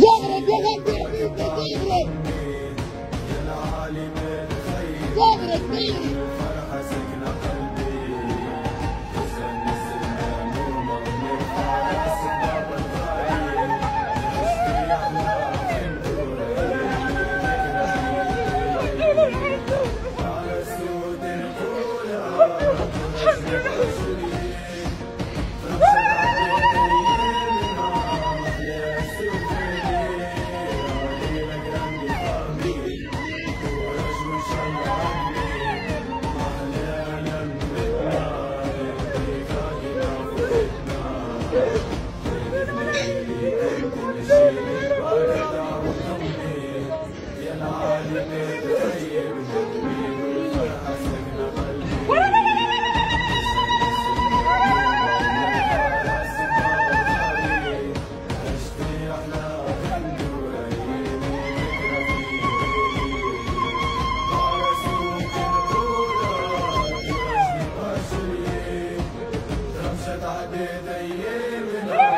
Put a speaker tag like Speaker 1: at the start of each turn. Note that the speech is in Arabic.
Speaker 1: زغرب يا غدي حبيبنا زغرب زغرب مين
Speaker 2: تعدي ايام